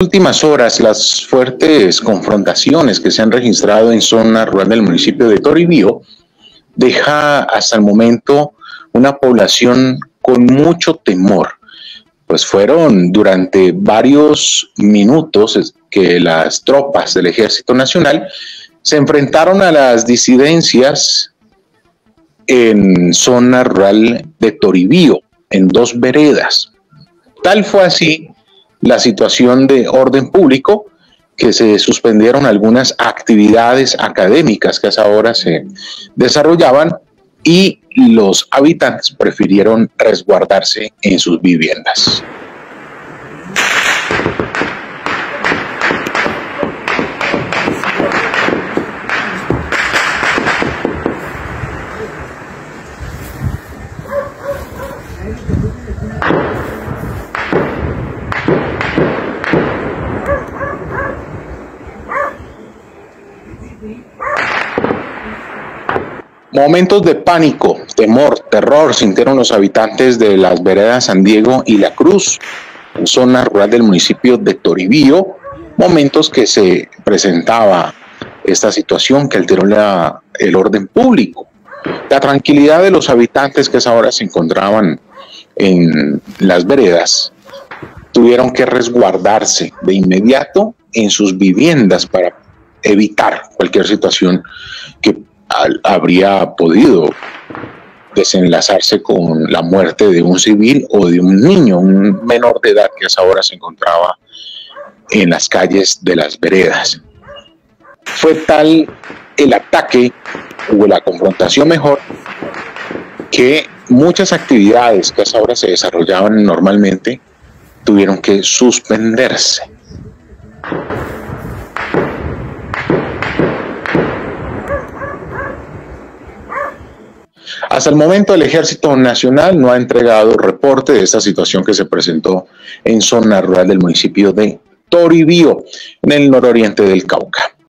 últimas horas, las fuertes confrontaciones que se han registrado en zona rural del municipio de Toribío deja hasta el momento una población con mucho temor, pues fueron durante varios minutos que las tropas del Ejército Nacional se enfrentaron a las disidencias en zona rural de Toribío, en dos veredas. Tal fue así la situación de orden público, que se suspendieron algunas actividades académicas que hasta ahora se desarrollaban y los habitantes prefirieron resguardarse en sus viviendas. Momentos de pánico, temor, terror sintieron los habitantes de las veredas San Diego y La Cruz, zona rural del municipio de Toribío, momentos que se presentaba esta situación que alteró el orden público. La tranquilidad de los habitantes que ahora se encontraban en las veredas tuvieron que resguardarse de inmediato en sus viviendas para evitar cualquier situación que habría podido desenlazarse con la muerte de un civil o de un niño, un menor de edad que a esa hora se encontraba en las calles de las veredas. Fue tal el ataque o la confrontación mejor que muchas actividades que a esa hora se desarrollaban normalmente tuvieron que suspenderse. Hasta el momento el Ejército Nacional no ha entregado reporte de esta situación que se presentó en zona rural del municipio de Toribío, en el nororiente del Cauca.